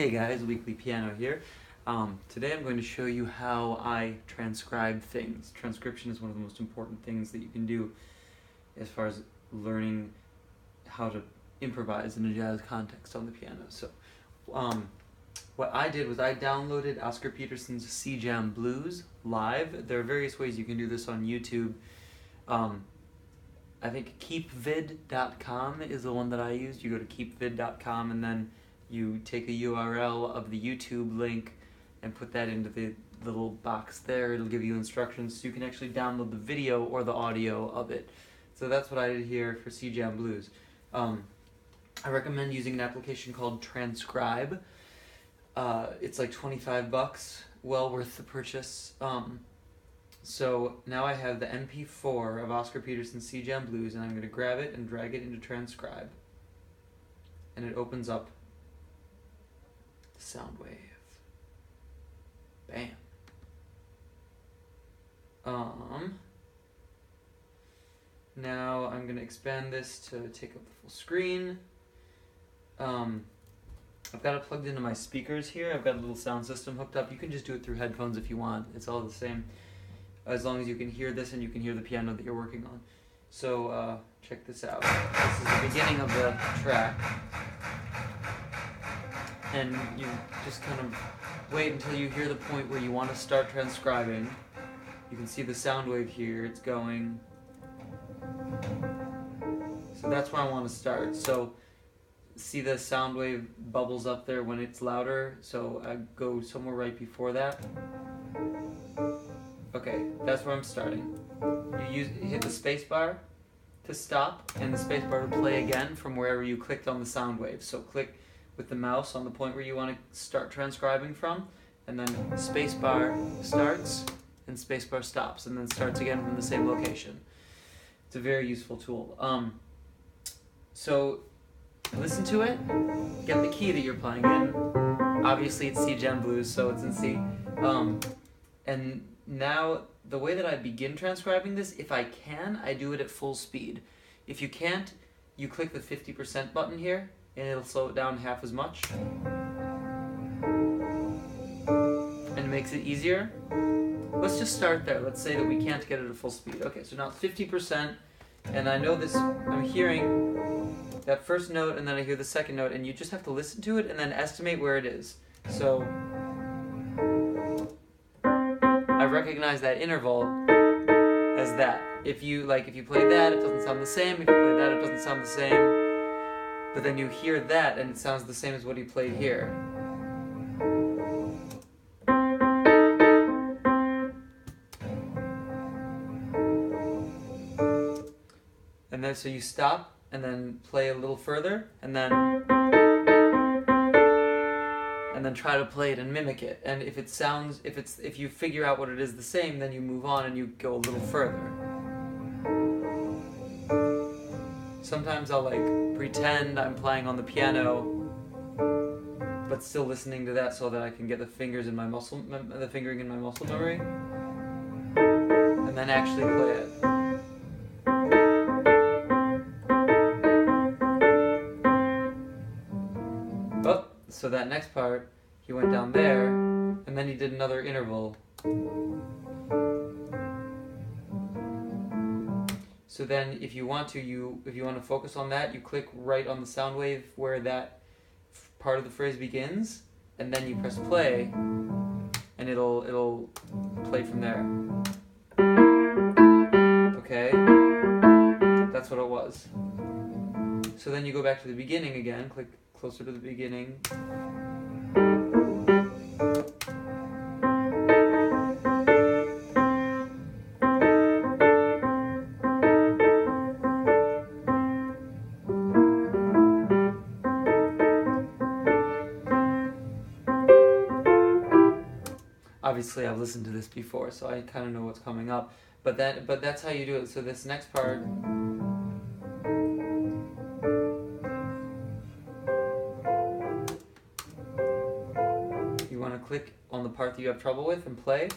Hey guys, Weekly Piano here. Um, today I'm going to show you how I transcribe things. Transcription is one of the most important things that you can do as far as learning how to improvise in a jazz context on the piano. So, um, what I did was I downloaded Oscar Peterson's C-Jam Blues live. There are various ways you can do this on YouTube. Um, I think keepvid.com is the one that I used. You go to keepvid.com and then you take a URL of the YouTube link and put that into the little box there. It'll give you instructions so you can actually download the video or the audio of it. So that's what I did here for C-Jam Blues. Um, I recommend using an application called Transcribe. Uh, it's like 25 bucks, well worth the purchase. Um, so now I have the MP4 of Oscar Peterson's C-Jam Blues and I'm going to grab it and drag it into Transcribe. And it opens up sound wave. Bam. Um, now I'm going to expand this to take up the full screen. Um, I've got it plugged into my speakers here. I've got a little sound system hooked up. You can just do it through headphones if you want. It's all the same as long as you can hear this and you can hear the piano that you're working on. So uh, check this out. This is the beginning of the track. And you just kind of wait until you hear the point where you want to start transcribing. You can see the sound wave here, it's going. So that's where I want to start. So see the sound wave bubbles up there when it's louder, so I go somewhere right before that. Okay, that's where I'm starting. You use hit the space bar to stop and the space bar to play again from wherever you clicked on the sound wave. So click with the mouse on the point where you want to start transcribing from and then spacebar starts and spacebar stops and then starts again from the same location. It's a very useful tool. Um, so listen to it, get the key that you're playing in. Obviously it's C-Jam Blues, so it's in C. Um, and now the way that I begin transcribing this, if I can, I do it at full speed. If you can't, you click the 50% button here, and it'll slow it down half as much. And it makes it easier. Let's just start there. Let's say that we can't get it at full speed. Okay, so now it's 50%, and I know this, I'm hearing that first note, and then I hear the second note, and you just have to listen to it and then estimate where it is. So, I recognize that interval as that. If you like, if you play that, it doesn't sound the same. If you play that, it doesn't sound the same. But then you hear that, and it sounds the same as what he played here. And then so you stop and then play a little further and then and then try to play it and mimic it. And if it sounds if it's if you figure out what it is the same, then you move on and you go a little further. Sometimes I'll like pretend I'm playing on the piano but still listening to that so that I can get the fingers in my muscle the fingering in my muscle memory and then actually play it. Oh, so that next part, he went down there, and then he did another interval. So then, if you want to, you if you want to focus on that, you click right on the sound wave where that part of the phrase begins, and then you press play, and it'll it'll play from there. Okay, that's what it was. So then you go back to the beginning again, click closer to the beginning. Obviously, I've listened to this before, so I kind of know what's coming up. But that, but that's how you do it. So this next part. You want to click on the part that you have trouble with and play.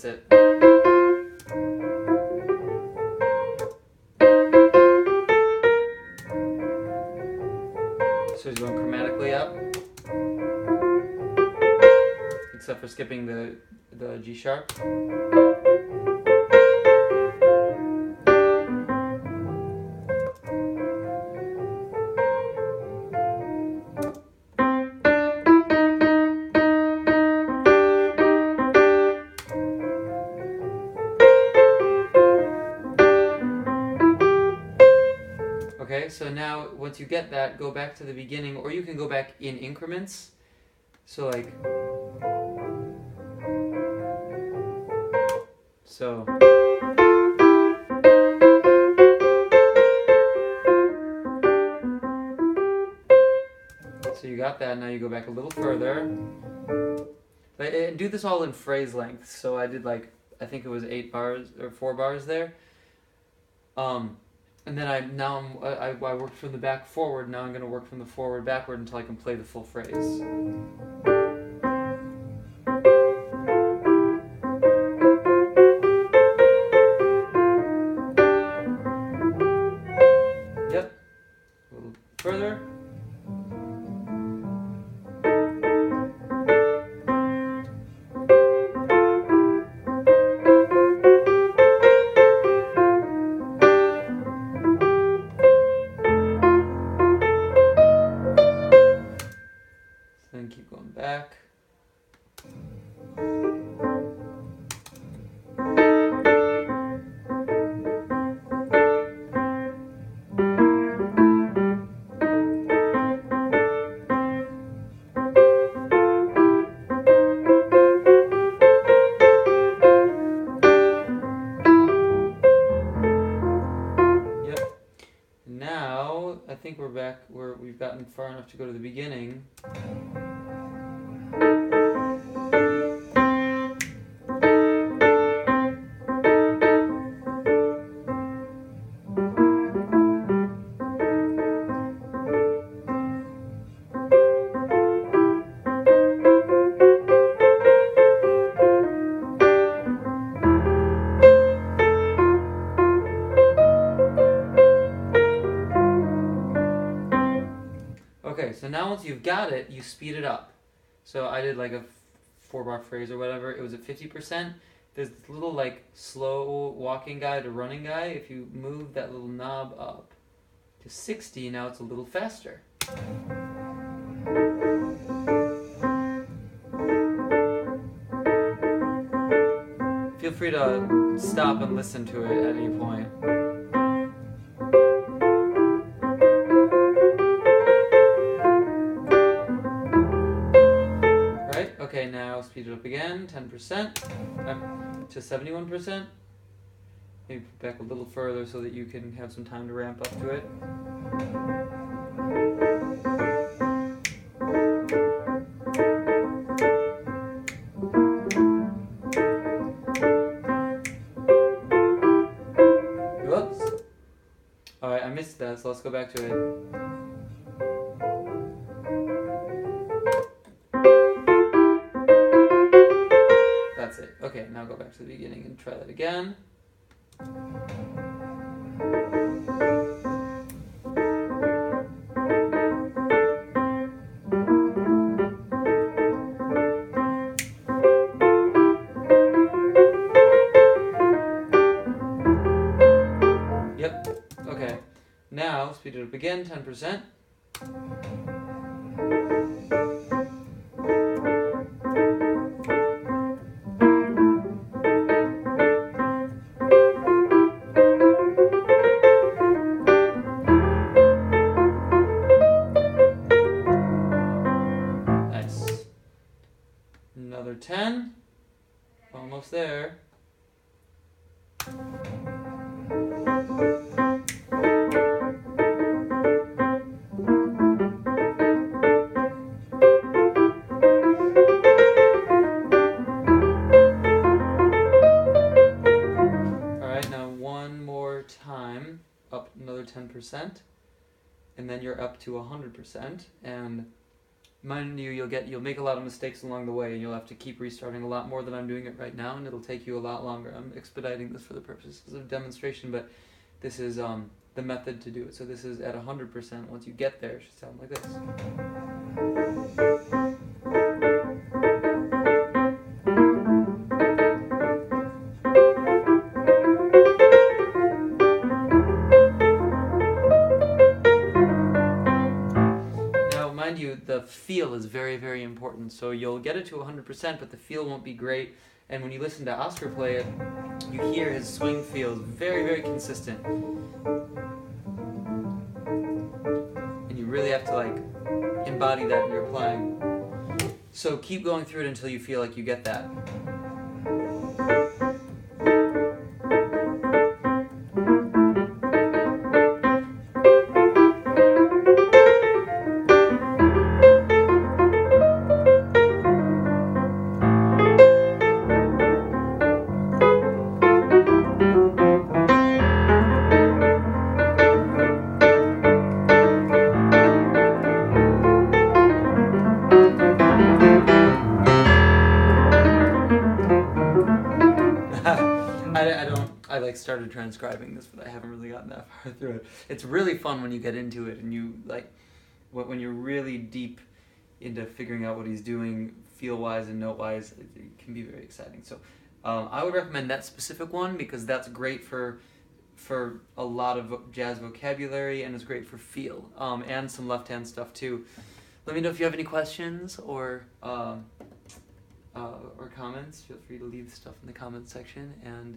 That's it. So he's going chromatically up. Except for skipping the the G sharp. Once you get that, go back to the beginning, or you can go back in increments. So, like. So. So you got that, now you go back a little further. But, uh, do this all in phrase length. So I did like, I think it was eight bars or four bars there. Um, and then I now I'm, I, I worked from the back forward. Now I'm going to work from the forward backward until I can play the full phrase. Enough to go to the beginning. Okay, so now once you've got it, you speed it up. So I did like a four bar phrase or whatever. It was at 50%. There's this little like slow walking guy to running guy. If you move that little knob up to 60, now it's a little faster. Feel free to stop and listen to it at any point. 10%, um, to 71%. Maybe back a little further so that you can have some time to ramp up to it. Whoops. Alright, I missed that, so let's go back to it. Try that again. Yep. Okay. Now speed it up again, 10%. To 100%. And mind you, you'll get you'll make a lot of mistakes along the way, and you'll have to keep restarting a lot more than I'm doing it right now, and it'll take you a lot longer. I'm expediting this for the purposes of demonstration, but this is um, the method to do it. So this is at 100%. Once you get there, it should sound like this. The feel is very, very important. So you'll get it to 100%, but the feel won't be great. And when you listen to Oscar play it, you hear his swing feels very, very consistent. And you really have to like embody that in your playing. So keep going through it until you feel like you get that. Started transcribing this, but I haven't really gotten that far through it. It's really fun when you get into it and you like when you're really deep into figuring out what he's doing, feel wise and note wise. It, can be very exciting. So um, I would recommend that specific one because that's great for for a lot of jazz vocabulary and is great for feel um, and some left hand stuff too. Let me know if you have any questions or. Um, uh, or comments, feel free to leave stuff in the comments section, and